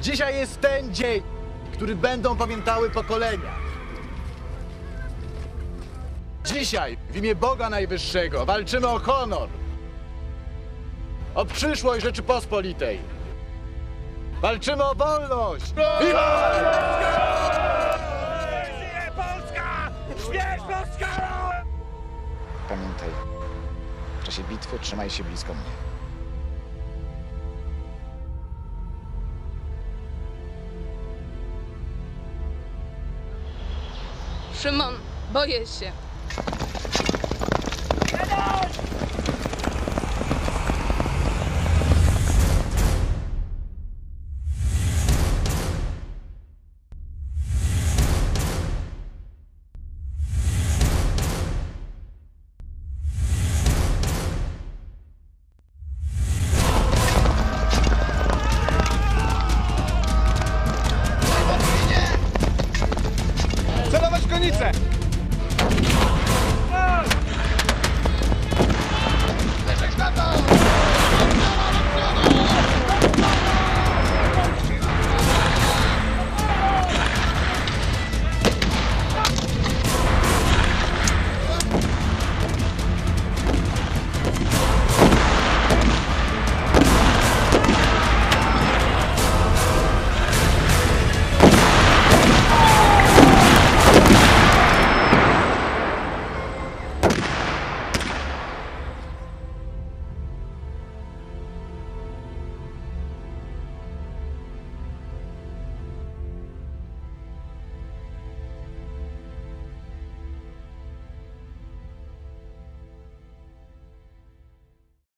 Dzisiaj jest ten dzień, który będą pamiętały pokolenia. Dzisiaj w imię Boga Najwyższego walczymy o honor, o przyszłość Rzeczypospolitej. Walczymy o wolność! Żyje Polska! Śmierć Polska! Pamiętaj, w czasie bitwy trzymaj się blisko mnie. Szymon, boję się. konice.